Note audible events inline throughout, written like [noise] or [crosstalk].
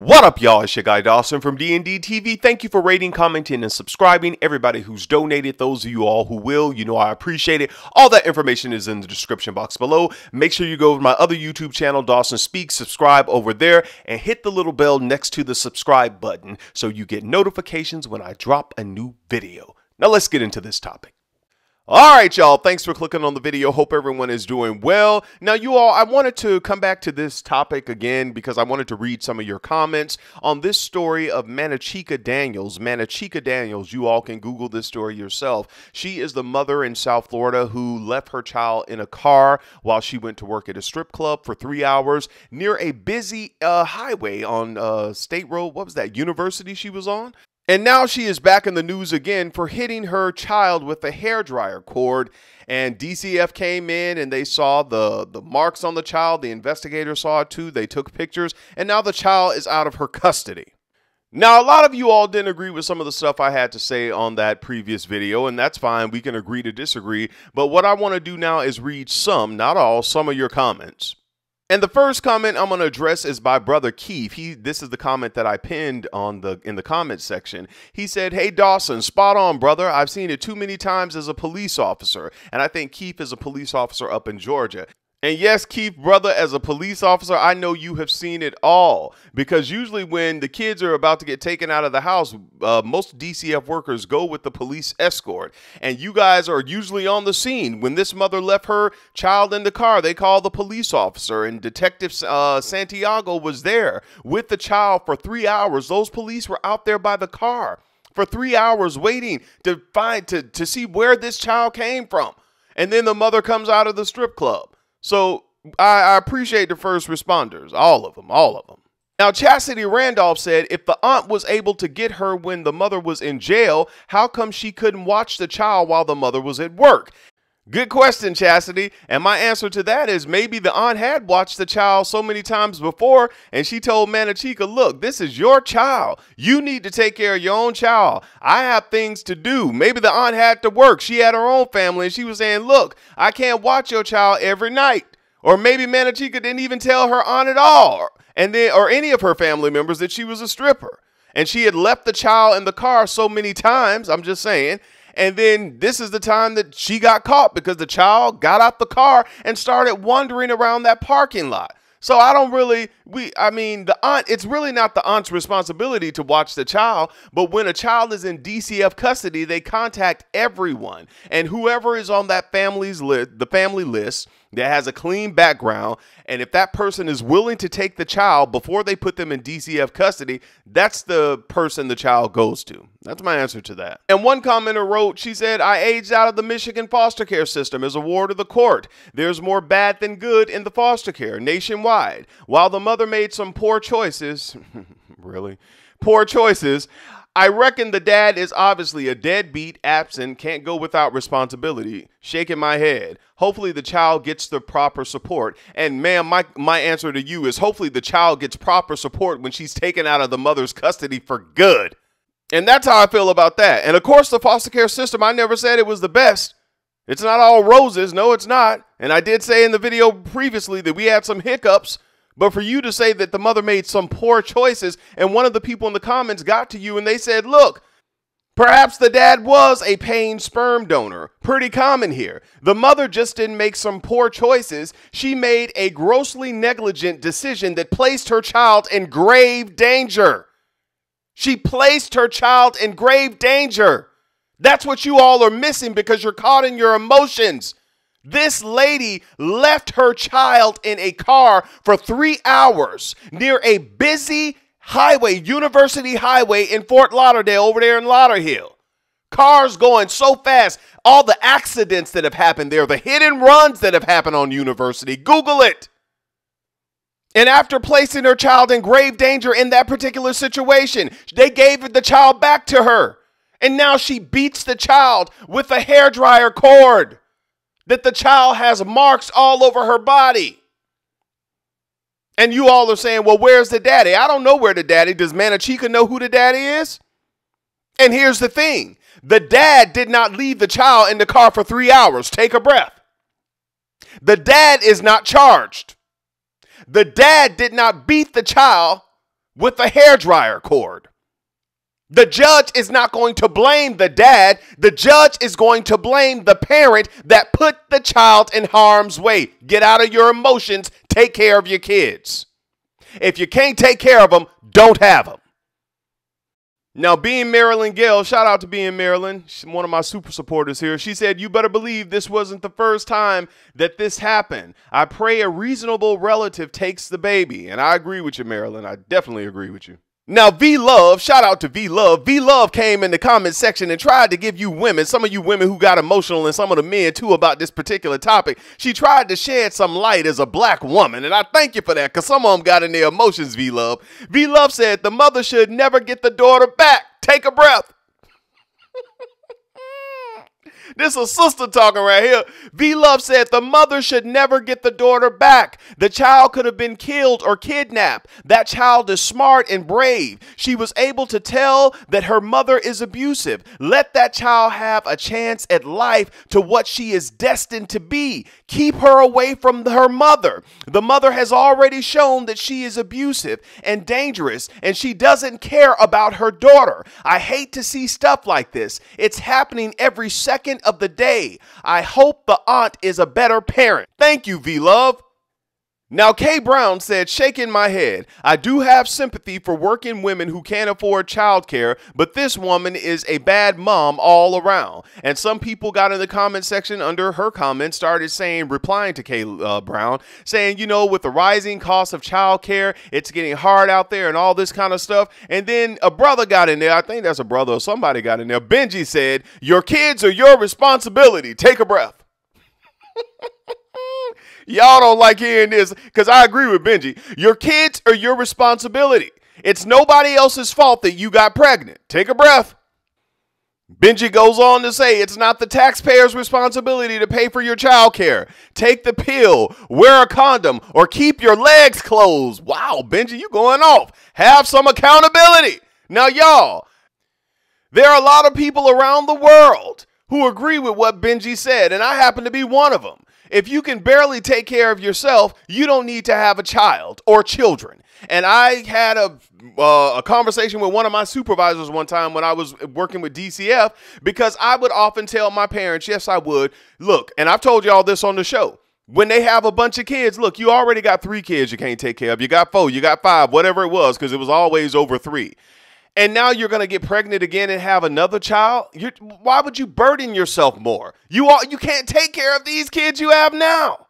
What up, y'all? It's your guy Dawson from D&D TV. Thank you for rating, commenting, and subscribing. Everybody who's donated, those of you all who will, you know I appreciate it. All that information is in the description box below. Make sure you go to my other YouTube channel, Dawson Speaks, subscribe over there, and hit the little bell next to the subscribe button so you get notifications when I drop a new video. Now let's get into this topic. All right, y'all. Thanks for clicking on the video. Hope everyone is doing well. Now, you all, I wanted to come back to this topic again because I wanted to read some of your comments on this story of Manouchika Daniels. Manouchika Daniels, you all can Google this story yourself. She is the mother in South Florida who left her child in a car while she went to work at a strip club for three hours near a busy uh, highway on uh, State Road. What was that? University she was on? And now she is back in the news again for hitting her child with a hairdryer cord. And DCF came in and they saw the, the marks on the child. The investigator saw it too. They took pictures. And now the child is out of her custody. Now, a lot of you all didn't agree with some of the stuff I had to say on that previous video, and that's fine. We can agree to disagree. But what I want to do now is read some, not all, some of your comments. And the first comment I'm going to address is by brother Keith. He this is the comment that I pinned on the in the comment section. He said, "Hey Dawson, spot on, brother. I've seen it too many times as a police officer, and I think Keith is a police officer up in Georgia. And yes, Keith, brother, as a police officer, I know you have seen it all. Because usually, when the kids are about to get taken out of the house, uh, most DCF workers go with the police escort. And you guys are usually on the scene. When this mother left her child in the car, they call the police officer. And Detective uh, Santiago was there with the child for three hours. Those police were out there by the car for three hours waiting to find to, to see where this child came from. And then the mother comes out of the strip club. So I, I appreciate the first responders, all of them, all of them. Now, Chastity Randolph said if the aunt was able to get her when the mother was in jail, how come she couldn't watch the child while the mother was at work? Good question, Chastity. And my answer to that is maybe the aunt had watched the child so many times before, and she told Manouchika, Look, this is your child. You need to take care of your own child. I have things to do. Maybe the aunt had to work. She had her own family, and she was saying, Look, I can't watch your child every night. Or maybe Manouchika didn't even tell her aunt at all, and then or any of her family members that she was a stripper. And she had left the child in the car so many times, I'm just saying, and then this is the time that she got caught because the child got out the car and started wandering around that parking lot. So I don't really we I mean the aunt it's really not the aunt's responsibility to watch the child, but when a child is in DCF custody, they contact everyone. And whoever is on that family's list, the family list that has a clean background, and if that person is willing to take the child before they put them in DCF custody, that's the person the child goes to. That's my answer to that. And one commenter wrote, she said, I aged out of the Michigan foster care system as a ward of the court. There's more bad than good in the foster care nationwide. While the mother made some poor choices, [laughs] really? Poor choices. I reckon the dad is obviously a deadbeat, absent, can't go without responsibility. Shaking my head. Hopefully the child gets the proper support. And ma'am, my, my answer to you is hopefully the child gets proper support when she's taken out of the mother's custody for good. And that's how I feel about that. And of course, the foster care system, I never said it was the best. It's not all roses. No, it's not. And I did say in the video previously that we had some hiccups but for you to say that the mother made some poor choices and one of the people in the comments got to you and they said, look, perhaps the dad was a paying sperm donor. Pretty common here. The mother just didn't make some poor choices. She made a grossly negligent decision that placed her child in grave danger. She placed her child in grave danger. That's what you all are missing because you're caught in your emotions. This lady left her child in a car for three hours near a busy highway, University Highway in Fort Lauderdale, over there in Lauderhill. Cars going so fast, all the accidents that have happened there, the hit and runs that have happened on University. Google it. And after placing her child in grave danger in that particular situation, they gave the child back to her. And now she beats the child with a hairdryer cord that the child has marks all over her body. And you all are saying, well, where's the daddy? I don't know where the daddy. Does Manouchika know who the daddy is? And here's the thing the dad did not leave the child in the car for three hours. Take a breath. The dad is not charged. The dad did not beat the child with a hairdryer cord. The judge is not going to blame the dad. The judge is going to blame the parent that put the child in harm's way. Get out of your emotions. Take care of your kids. If you can't take care of them, don't have them. Now, being Marilyn Gale, shout out to being Marilyn, one of my super supporters here. She said, You better believe this wasn't the first time that this happened. I pray a reasonable relative takes the baby. And I agree with you, Marilyn. I definitely agree with you. Now, V Love, shout out to V Love. V Love came in the comment section and tried to give you women, some of you women who got emotional, and some of the men too about this particular topic. She tried to shed some light as a black woman, and I thank you for that because some of them got in their emotions, V Love. V Love said the mother should never get the daughter back. Take a breath. [laughs] This is sister talking right here. V Love said the mother should never get the daughter back. The child could have been killed or kidnapped. That child is smart and brave. She was able to tell that her mother is abusive. Let that child have a chance at life to what she is destined to be. Keep her away from her mother. The mother has already shown that she is abusive and dangerous, and she doesn't care about her daughter. I hate to see stuff like this. It's happening every second of the day. I hope the aunt is a better parent. Thank you, V Love. Now, Kay Brown said, shaking my head, I do have sympathy for working women who can't afford childcare, but this woman is a bad mom all around. And some people got in the comment section under her comment, started saying, replying to Kay uh, Brown, saying, you know, with the rising cost of childcare, it's getting hard out there and all this kind of stuff. And then a brother got in there, I think that's a brother or somebody got in there. Benji said, Your kids are your responsibility. Take a breath. [laughs] Y'all don't like hearing this because I agree with Benji. Your kids are your responsibility. It's nobody else's fault that you got pregnant. Take a breath. Benji goes on to say it's not the taxpayer's responsibility to pay for your child care. Take the pill, wear a condom, or keep your legs closed. Wow, Benji, you going off. Have some accountability. Now, y'all, there are a lot of people around the world who agree with what Benji said, and I happen to be one of them. If you can barely take care of yourself, you don't need to have a child or children. And I had a uh, a conversation with one of my supervisors one time when I was working with DCF because I would often tell my parents, yes, I would, look, and I've told y'all this on the show. When they have a bunch of kids, look, you already got three kids you can't take care of. You got four, you got five, whatever it was, because it was always over three and now you're going to get pregnant again and have another child you're, why would you burden yourself more you are you can't take care of these kids you have now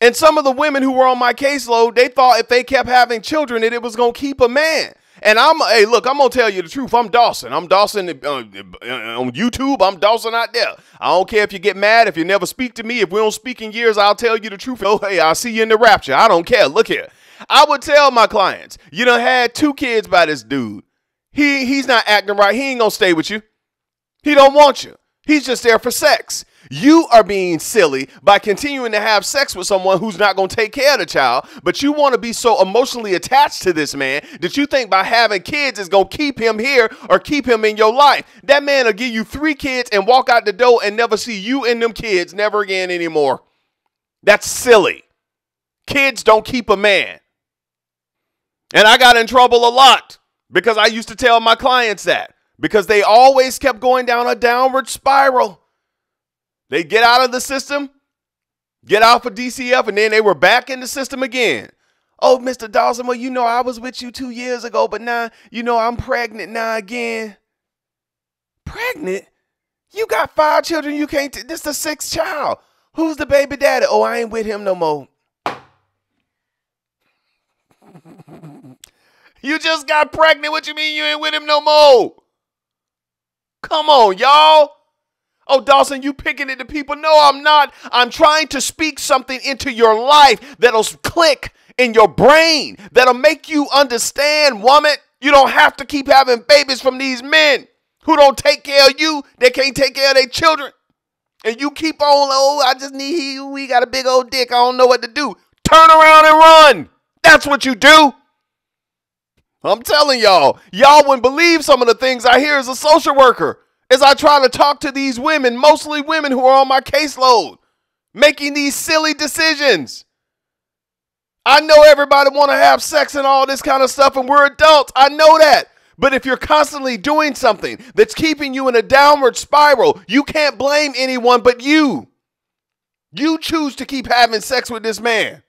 and some of the women who were on my caseload they thought if they kept having children that it was going to keep a man and I'm, hey, look, I'm gonna tell you the truth. I'm Dawson. I'm Dawson uh, uh, on YouTube. I'm Dawson out there. I don't care if you get mad, if you never speak to me, if we don't speak in years, I'll tell you the truth. Oh, hey, I'll see you in the rapture. I don't care. Look here. I would tell my clients, you done had two kids by this dude. He he's not acting right. He ain't gonna stay with you. He don't want you. He's just there for sex. You are being silly by continuing to have sex with someone who's not going to take care of the child, but you want to be so emotionally attached to this man that you think by having kids is going to keep him here or keep him in your life. That man will give you three kids and walk out the door and never see you and them kids never again anymore. That's silly. Kids don't keep a man. And I got in trouble a lot because I used to tell my clients that because they always kept going down a downward spiral. They get out of the system, get off of DCF, and then they were back in the system again. Oh, Mr. Dawson, well, you know, I was with you two years ago, but now, you know, I'm pregnant now again. Pregnant? You got five children, you can't, t- this is the sixth child. Who's the baby daddy? Oh, I ain't with him no more. You just got pregnant. What you mean you ain't with him no more? Come on, y'all. Oh, Dawson, you picking it to people? No, I'm not. I'm trying to speak something into your life that'll click in your brain, that'll make you understand, woman. You don't have to keep having babies from these men who don't take care of you. They can't take care of their children. And you keep on, oh, I just need, he, we got a big old dick. I don't know what to do. Turn around and run. That's what you do. I'm telling y'all, y'all wouldn't believe some of the things I hear as a social worker as I try to talk to these women, mostly women who are on my caseload, making these silly decisions. I know everybody want to have sex and all this kind of stuff, and we're adults. I know that. But if you're constantly doing something that's keeping you in a downward spiral, you can't blame anyone but you. You choose to keep having sex with this man.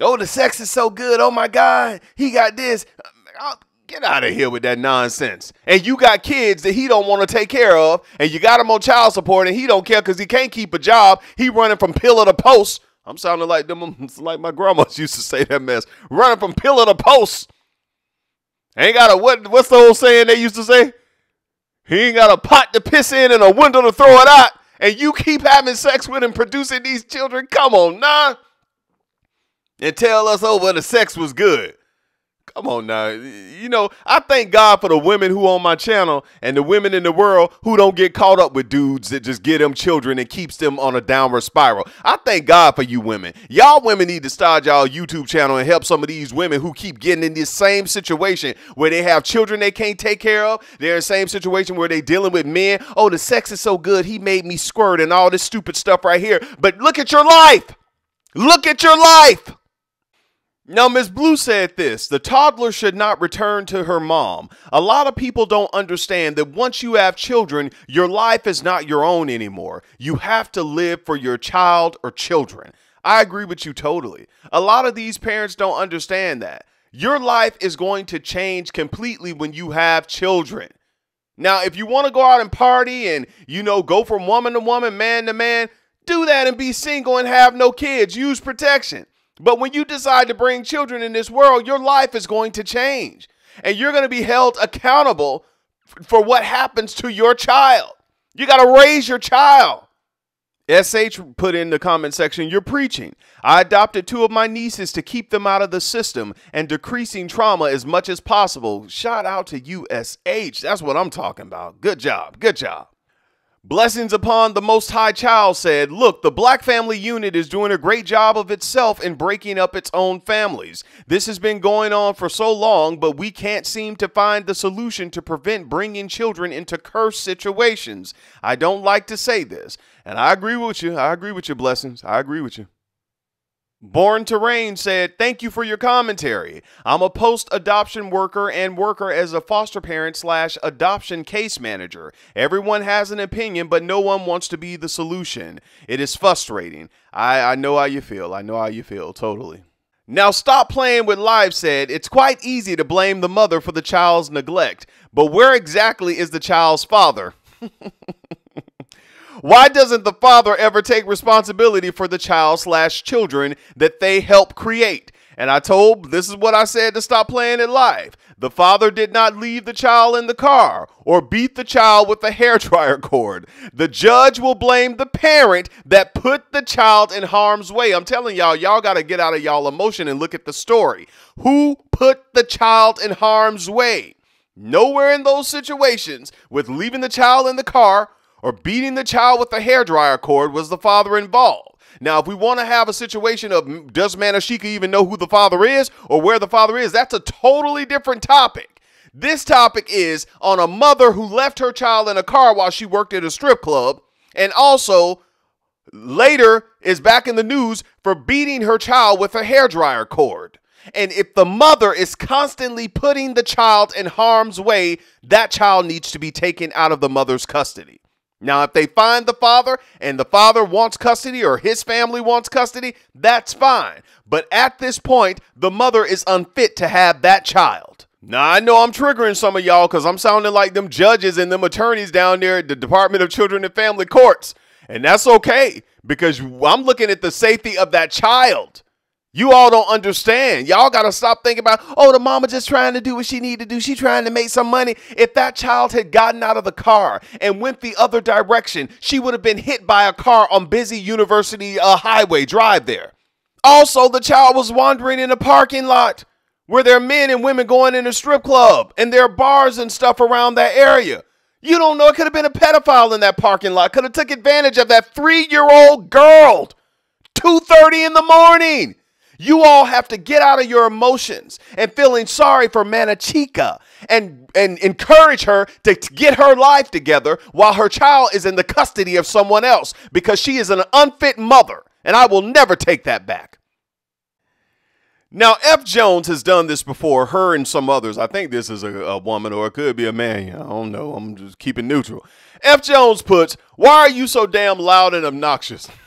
Oh, the sex is so good. Oh my God, he got this. Oh, get out of here with that nonsense. And you got kids that he don't want to take care of, and you got him on child support, and he don't care because he can't keep a job. He running from pillar to post. I'm sounding like them, [laughs] like my grandmas [laughs] used to say that mess. Running from pillar to post. Ain't got a what? What's the old saying they used to say? He ain't got a pot to piss in and a window to throw it out. And you keep having sex with him, producing these children. Come on, nah. And tell us oh, over the sex was good. Come on now. You know, I thank God for the women who on my channel and the women in the world who don't get caught up with dudes that just get them children and keeps them on a downward spiral. I thank God for you women. Y'all women need to start y'all YouTube channel and help some of these women who keep getting in this same situation where they have children they can't take care of. They're in the same situation where they dealing with men. Oh, the sex is so good. He made me squirt and all this stupid stuff right here. But look at your life. Look at your life. Now, Ms. Blue said this the toddler should not return to her mom. A lot of people don't understand that once you have children, your life is not your own anymore. You have to live for your child or children. I agree with you totally. A lot of these parents don't understand that. Your life is going to change completely when you have children. Now, if you want to go out and party and, you know, go from woman to woman, man to man, do that and be single and have no kids. Use protection. But when you decide to bring children in this world, your life is going to change. And you're going to be held accountable for what happens to your child. You got to raise your child. SH put in the comment section, You're preaching. I adopted two of my nieces to keep them out of the system and decreasing trauma as much as possible. Shout out to USH. That's what I'm talking about. Good job. Good job. Blessings upon the Most High Child said, Look, the Black Family Unit is doing a great job of itself in breaking up its own families. This has been going on for so long, but we can't seem to find the solution to prevent bringing children into cursed situations. I don't like to say this, and I agree with you. I agree with you, Blessings. I agree with you. Born to Reign said, Thank you for your commentary. I'm a post adoption worker and worker as a foster parent slash adoption case manager. Everyone has an opinion, but no one wants to be the solution. It is frustrating. I, I know how you feel. I know how you feel, totally. Now, Stop Playing with Live said, It's quite easy to blame the mother for the child's neglect, but where exactly is the child's father? [laughs] Why doesn't the father ever take responsibility for the child slash children that they help create? And I told, this is what I said to stop playing it live. The father did not leave the child in the car or beat the child with a [laughs] hairdryer cord. The judge will blame the parent that put the child in harm's way. I'm telling y'all, y'all got to get out of y'all emotion and look at the story. Who put the child in harm's way? Nowhere in those situations with leaving the child in the car or beating the child with a hairdryer cord was the father involved. Now, if we want to have a situation of does Manouchika even know who the father is or where the father is, that's a totally different topic. This topic is on a mother who left her child in a car while she worked at a strip club and also later is back in the news for beating her child with a hairdryer cord. And if the mother is constantly putting the child in harm's way, that child needs to be taken out of the mother's custody. Now, if they find the father and the father wants custody or his family wants custody, that's fine. But at this point, the mother is unfit to have that child. Now, I know I'm triggering some of y'all because I'm sounding like them judges and them attorneys down there at the Department of Children and Family Courts. And that's okay because I'm looking at the safety of that child. You all don't understand. Y'all got to stop thinking about, oh, the mama just trying to do what she need to do. She trying to make some money. If that child had gotten out of the car and went the other direction, she would have been hit by a car on busy University uh, Highway Drive there. Also, the child was wandering in a parking lot where there are men and women going in a strip club and there are bars and stuff around that area. You don't know. It could have been a pedophile in that parking lot. Could have took advantage of that three-year-old girl. 2.30 in the morning. You all have to get out of your emotions and feeling sorry for Manouchika and, and encourage her to get her life together while her child is in the custody of someone else because she is an unfit mother. And I will never take that back. Now, F. Jones has done this before, her and some others. I think this is a, a woman or it could be a man. I don't know. I'm just keeping neutral. F. Jones puts, Why are you so damn loud and obnoxious? [laughs]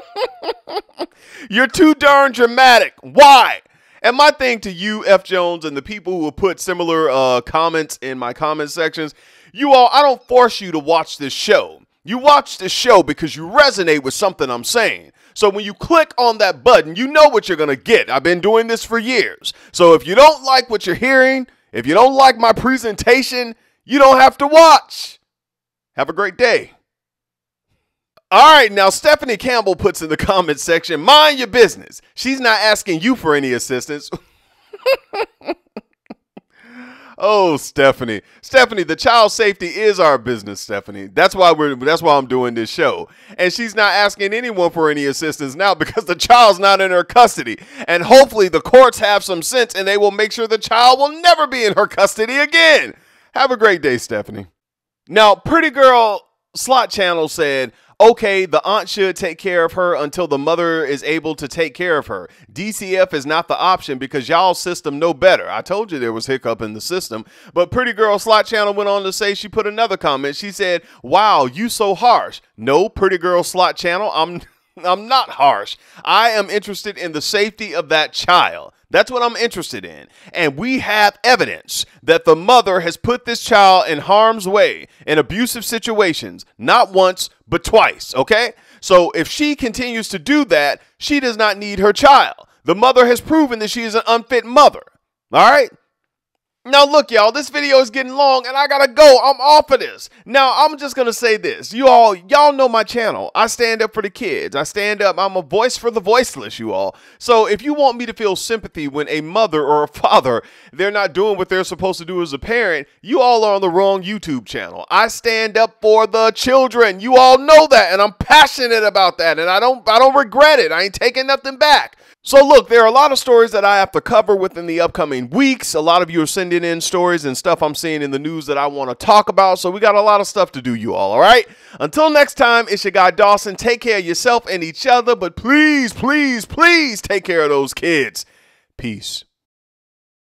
[laughs] You're too darn dramatic. Why? And my thing to you, F. Jones, and the people who put similar uh, comments in my comment sections, you all, I don't force you to watch this show. You watch this show because you resonate with something I'm saying. So when you click on that button, you know what you're going to get. I've been doing this for years. So if you don't like what you're hearing, if you don't like my presentation, you don't have to watch. Have a great day. All right, now Stephanie Campbell puts in the comment section, mind your business. She's not asking you for any assistance. [laughs] Oh, Stephanie. Stephanie, the child safety is our business, Stephanie. That's why we're that's why I'm doing this show. And she's not asking anyone for any assistance now because the child's not in her custody. And hopefully the courts have some sense and they will make sure the child will never be in her custody again. Have a great day, Stephanie. Now, Pretty Girl Slot Channel said, okay, the aunt should take care of her until the mother is able to take care of her. DCF is not the option because y'all system know better. I told you there was hiccup in the system. But Pretty Girl Slot Channel went on to say she put another comment. She said, "Wow, you so harsh." No, Pretty Girl Slot Channel, I'm [laughs] I'm not harsh. I am interested in the safety of that child. That's what I'm interested in. And we have evidence that the mother has put this child in harm's way in abusive situations, not once, but twice. Okay? So if she continues to do that, she does not need her child. The mother has proven that she is an unfit mother. All right? Now, look, y'all, this video is getting long and I gotta go. I'm off of this. Now, I'm just gonna say this. You all, y'all know my channel. I stand up for the kids. I stand up. I'm a voice for the voiceless, you all. So, if you want me to feel sympathy when a mother or a [laughs] father, they're not doing what they're supposed to do as a parent, you all are on the wrong YouTube channel. I stand up for the children. You all know that, and I'm passionate about that, and I don't, I don't regret it. I ain't taking nothing back. So, look, there are a lot of stories that I have to cover within the upcoming weeks. A lot of you are sending in stories and stuff I'm seeing in the news that I want to talk about. So, we got a lot of stuff to do, you all, all right? Until next time, it's your guy Dawson. Take care of yourself and each other, but please, please, please take care of those kids. Peace.